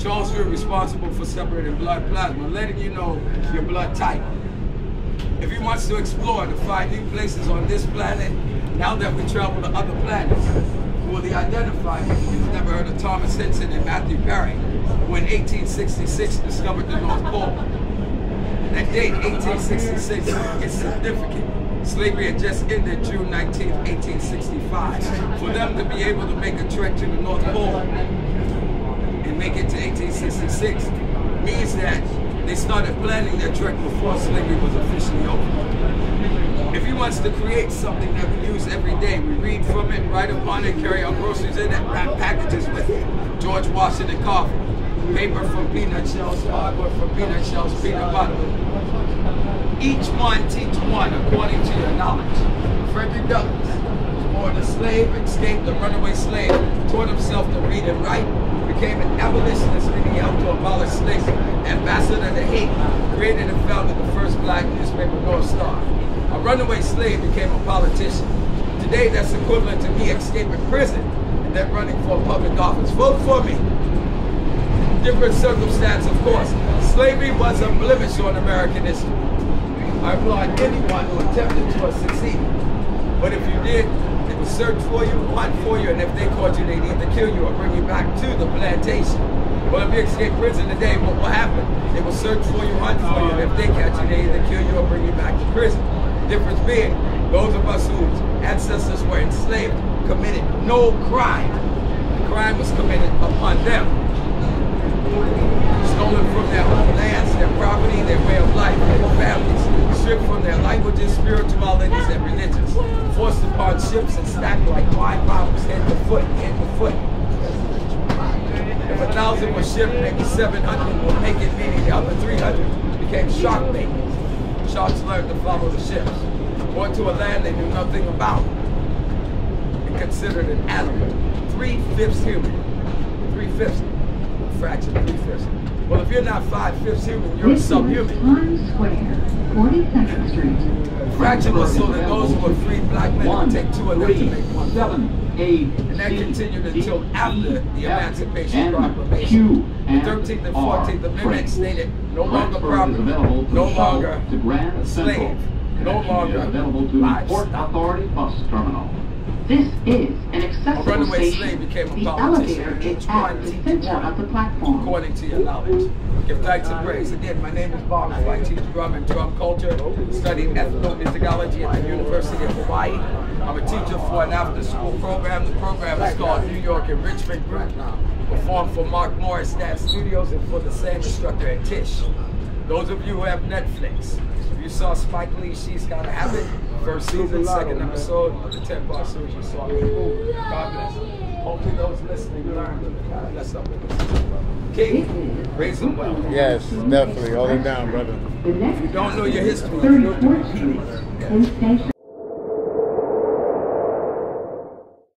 Charles River responsible for separating blood plasma, letting you know your blood type. If he wants to explore to find new places on this planet, now that we travel to other planets, will he identify me? You've never heard of Thomas Henson and Matthew Perry, who in 1866 discovered the North Pole. That date, 1866, is significant. Slavery had just ended June 19, 1865. For them to be able to make a trek to the North Pole and make it to 1866 means that they started planning their trek before slavery was officially over. If he wants to create something that we use every day, we read from it, write upon it, carry our groceries in it, wrap packages with it. George Washington Carver. Paper from peanut shells, hardwood from peanut shells, peanut butter. Each one teach one according to your knowledge. Frederick Douglass born a slave, escaped a runaway slave, taught himself to read and write, became an abolitionist he helped to abolish slavery, ambassador to Haiti, created and founded the first black newspaper, North Star. A runaway slave became a politician. Today, that's equivalent to me escaping prison and then running for public office. Vote for me. Different circumstance, of course. Slavery was a blemish on American history. I applaud anyone who attempted to succeed. But if you did, they would search for you, hunt for you, and if they caught you, they'd either kill you or bring you back to the plantation. Well, if you escape prison today, what will happen? They will search for you, hunt for you, and if they catch you, they either kill you or bring you back to prison. Difference being, those of us whose ancestors were enslaved committed no crime. The crime was committed upon them. Stolen from their home lands, their property, their way of life, their families, stripped from their languages, spiritualities, and religions, upon ships and stacked like wine bottles, head to foot, head to foot. If a thousand were shipped, maybe 700 will make it, meaning the other 300 became shark bait. Sharks learned to follow the ships. Going to a land they knew nothing about. And considered an animal. Three-fifths human. Three-fifths. Fraction of three-fifths. Well, if you're not five-fifths human, you're This a subhuman. Times Square, 42nd Street. Fraction was so that those who were free black men would take two of them to make one. seven, A, And that continued until after the Emancipation Proclamation. The 13th and 14th Amendment Freight. stated no longer property, no longer to Grand Central. slave, no longer available to Port. Authority Bus Terminal. This is an accessible runaway station. slave became a the elevator is at the center of the platform. according to your knowledge. Give thanks and praise. Again, my name is Bob. I teach drum and drum culture, studied ethnomusicology at the University of Hawaii. I'm a teacher for an after-school program. The program is called New York Enrichment Group, performed for Mark Morris Dance Studios and for the same instructor at Tisch. Those of you who have Netflix, if you saw Spike Lee, She's Gotta Have It, first season, second episode, of the 10 part series you saw me. God bless. Hopefully those listening learn. God bless up with us. King, raise them well. Yes, definitely. Hold it down, brother. If you don't know your history, stop is you'll do 34th